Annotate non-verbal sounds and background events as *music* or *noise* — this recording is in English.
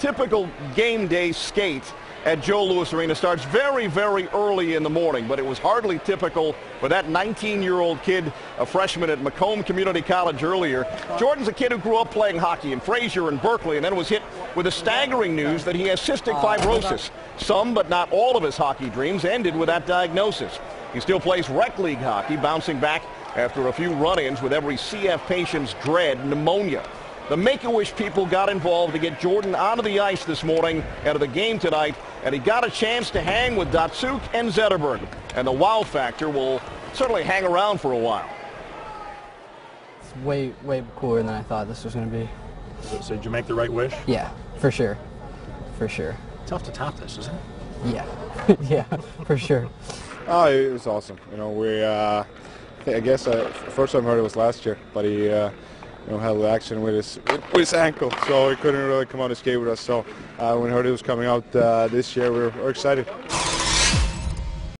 typical game day skate at Joe Louis Arena starts very, very early in the morning, but it was hardly typical for that 19-year-old kid, a freshman at Macomb Community College earlier. Jordan's a kid who grew up playing hockey in Fraser and Berkley and then was hit with the staggering news that he has cystic oh, fibrosis. Some, but not all of his hockey dreams ended with that diagnosis. He still plays rec league hockey, bouncing back after a few run-ins with every CF patient's dread, pneumonia. The Make-A-Wish people got involved to get Jordan onto the ice this morning out of the game tonight, and he got a chance to hang with Datsyuk and Zetterberg. And the wow factor will certainly hang around for a while. It's way, way cooler than I thought this was going to be. So, so did you make the right wish? Yeah, for sure. For sure. Tough to top this, isn't it? Yeah. *laughs* yeah, for sure. Oh, it was awesome. You know, we, uh, I guess uh, first time I heard it was last year, but he, uh, you know, had an accident with his with his ankle, so he couldn't really come out and skate with us. So uh, when we heard he was coming out uh, this year, we were, we were excited.